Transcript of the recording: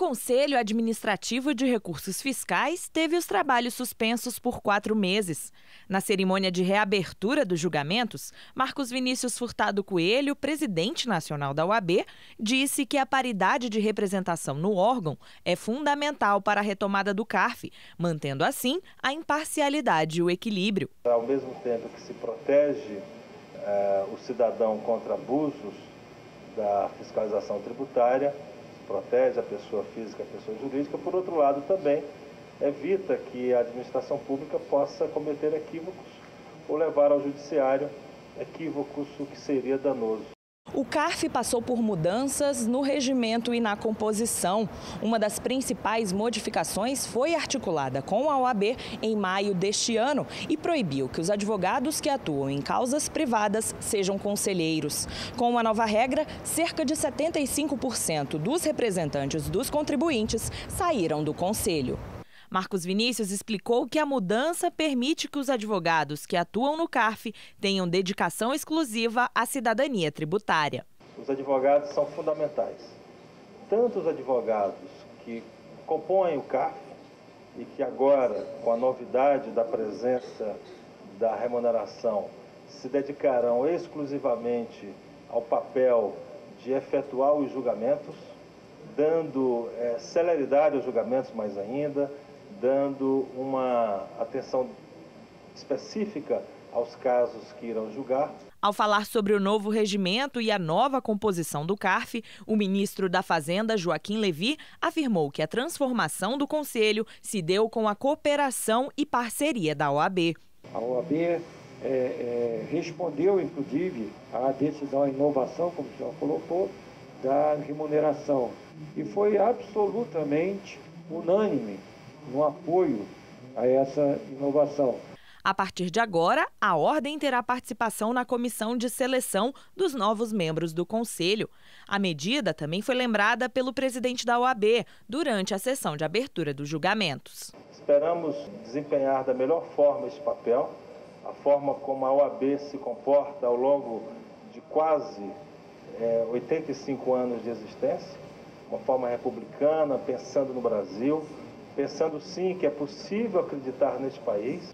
Conselho Administrativo de Recursos Fiscais teve os trabalhos suspensos por quatro meses. Na cerimônia de reabertura dos julgamentos, Marcos Vinícius Furtado Coelho, presidente nacional da UAB, disse que a paridade de representação no órgão é fundamental para a retomada do CARF, mantendo assim a imparcialidade e o equilíbrio. Ao mesmo tempo que se protege eh, o cidadão contra abusos da fiscalização tributária, protege a pessoa física a pessoa jurídica, por outro lado também evita que a administração pública possa cometer equívocos ou levar ao judiciário equívocos, o que seria danoso. O CARF passou por mudanças no regimento e na composição. Uma das principais modificações foi articulada com a OAB em maio deste ano e proibiu que os advogados que atuam em causas privadas sejam conselheiros. Com uma nova regra, cerca de 75% dos representantes dos contribuintes saíram do conselho. Marcos Vinícius explicou que a mudança permite que os advogados que atuam no CARF tenham dedicação exclusiva à cidadania tributária. Os advogados são fundamentais. Tanto os advogados que compõem o CARF e que agora, com a novidade da presença da remuneração, se dedicarão exclusivamente ao papel de efetuar os julgamentos, dando é, celeridade aos julgamentos mais ainda, dando uma atenção específica aos casos que irão julgar. Ao falar sobre o novo regimento e a nova composição do CARF, o ministro da Fazenda, Joaquim Levi, afirmou que a transformação do Conselho se deu com a cooperação e parceria da OAB. A OAB é, é, respondeu, inclusive, à decisão, à inovação, como o senhor colocou, da remuneração. E foi absolutamente unânime no apoio a essa inovação. A partir de agora, a Ordem terá participação na comissão de seleção dos novos membros do Conselho. A medida também foi lembrada pelo presidente da OAB durante a sessão de abertura dos julgamentos. Esperamos desempenhar da melhor forma esse papel, a forma como a OAB se comporta ao longo de quase é, 85 anos de existência, uma forma republicana, pensando no Brasil pensando sim que é possível acreditar neste país.